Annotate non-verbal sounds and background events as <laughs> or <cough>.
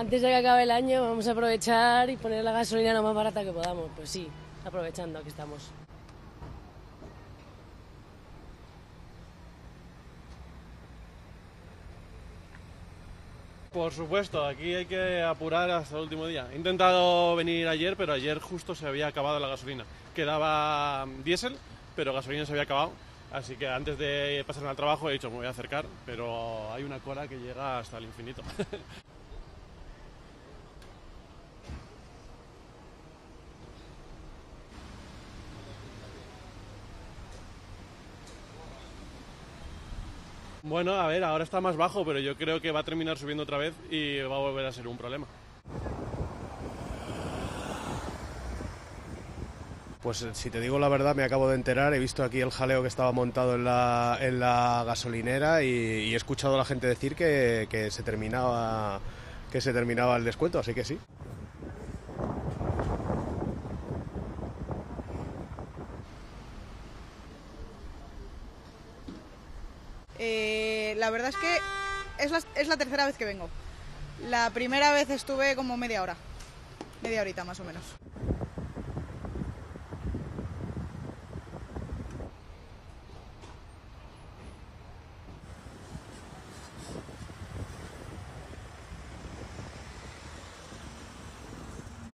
Antes de que acabe el año vamos a aprovechar y poner la gasolina lo más barata que podamos. Pues sí, aprovechando, aquí estamos. Por supuesto, aquí hay que apurar hasta el último día. He intentado venir ayer, pero ayer justo se había acabado la gasolina. Quedaba diésel, pero gasolina se había acabado. Así que antes de pasarme al trabajo he dicho, me voy a acercar, pero hay una cola que llega hasta el infinito. <laughs> Bueno, a ver, ahora está más bajo, pero yo creo que va a terminar subiendo otra vez y va a volver a ser un problema. Pues si te digo la verdad, me acabo de enterar, he visto aquí el jaleo que estaba montado en la, en la gasolinera y, y he escuchado a la gente decir que, que, se terminaba, que se terminaba el descuento, así que sí. Eh, la verdad es que es la, es la tercera vez que vengo. La primera vez estuve como media hora, media horita más o menos.